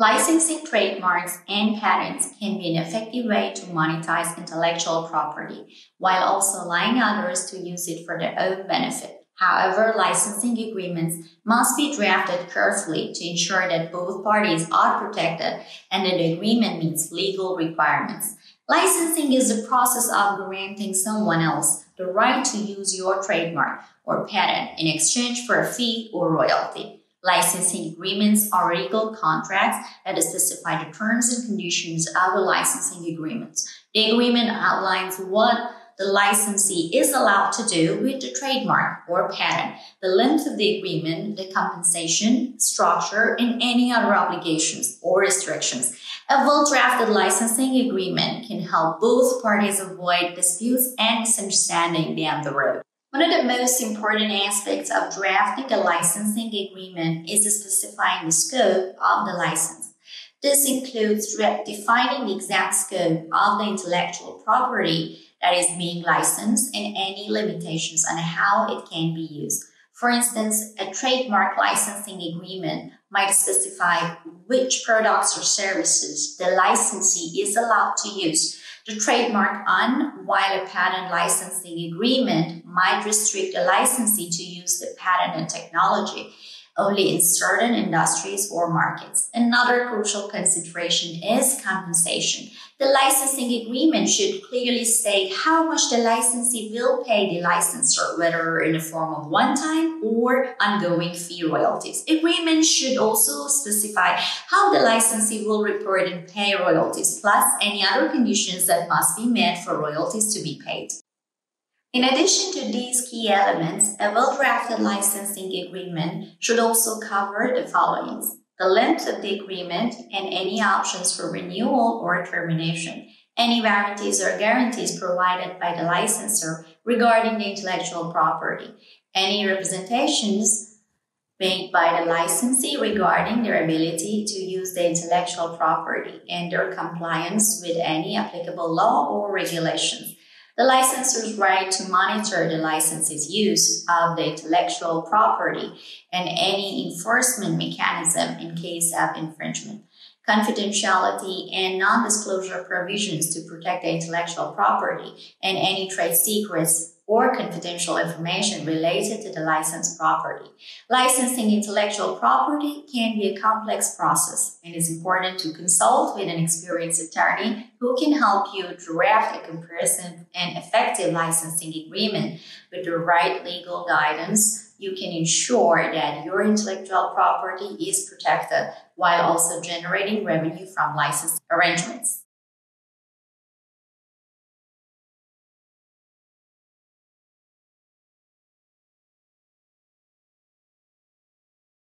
Licensing trademarks and patents can be an effective way to monetize intellectual property while also allowing others to use it for their own benefit. However, licensing agreements must be drafted carefully to ensure that both parties are protected and that the agreement meets legal requirements. Licensing is the process of granting someone else the right to use your trademark or patent in exchange for a fee or royalty. Licensing agreements are legal contracts that specify the terms and conditions of the licensing agreement. The agreement outlines what the licensee is allowed to do with the trademark or patent, the length of the agreement, the compensation, structure, and any other obligations or restrictions. A well-drafted licensing agreement can help both parties avoid disputes and misunderstanding down the road. One of the most important aspects of drafting a licensing agreement is specifying the scope of the license. This includes defining the exact scope of the intellectual property that is being licensed and any limitations on how it can be used. For instance, a trademark licensing agreement might specify which products or services the licensee is allowed to use the trademark on, while a patent licensing agreement might restrict a licensee to use the patented technology only in certain industries or markets. Another crucial consideration is compensation. The licensing agreement should clearly state how much the licensee will pay the licensor, whether in the form of one-time or ongoing fee royalties. Agreement should also specify how the licensee will report and pay royalties, plus any other conditions that must be met for royalties to be paid. In addition to these key elements, a well-drafted licensing agreement should also cover the following. The length of the agreement and any options for renewal or termination, any warranties or guarantees provided by the licensor regarding the intellectual property, any representations made by the licensee regarding their ability to use the intellectual property and their compliance with any applicable law or regulations, the licensor's right to monitor the licensee's use of the intellectual property and any enforcement mechanism in case of infringement, confidentiality and non-disclosure provisions to protect the intellectual property, and any trade secrets or confidential information related to the licensed property. Licensing intellectual property can be a complex process and it's important to consult with an experienced attorney who can help you draft a comprehensive and effective licensing agreement with the right legal guidance. You can ensure that your intellectual property is protected while also generating revenue from license arrangements.